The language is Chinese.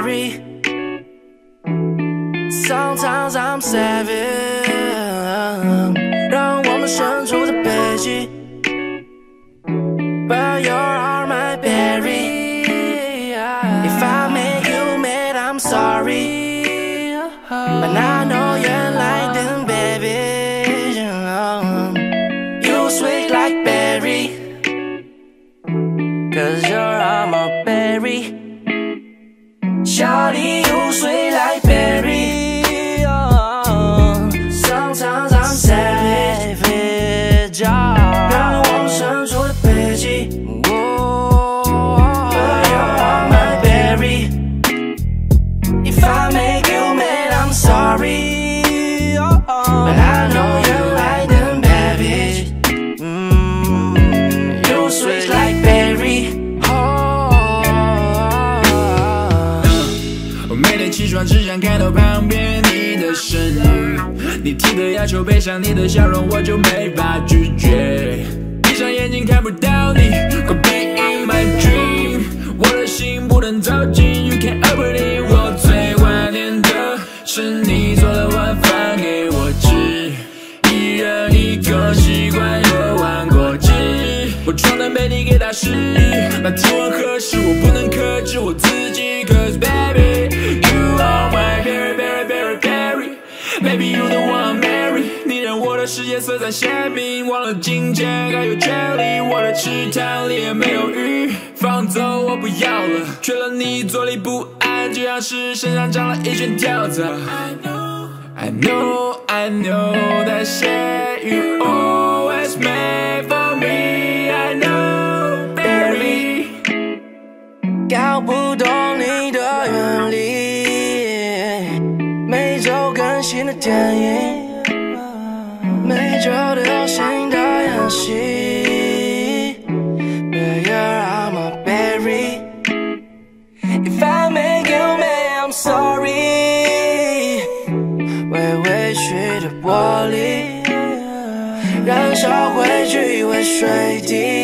scary. Sometimes I'm savage. 让我们伸出的背脊。But you are my berry. If I make you mad, I'm sorry. But I know you're like them, baby. You sweet like berry. 只想看到旁边你的身影，你提的要求配上你的笑容，我就没法拒绝。闭上眼睛看不到你，Could be in my dream，我的心不能走近，You can open it。我最怀念的是你做的晚饭给我吃，一人一个习惯有玩过纸，我床单被你给打湿，那体温合适，我不能 Baby you the one marry，你让我的世界色彩鲜明，忘了金钱还有权利，我的池塘里也没有鱼，放走我不要了，缺了你坐立不安，就像是身上长了一圈跳蚤。I know. I know I know that shit you always 新的电影，每周流行的演戏。But you are my berry. If I make you mad, I'm sorry. 为委屈的玻璃，燃烧汇聚为水滴。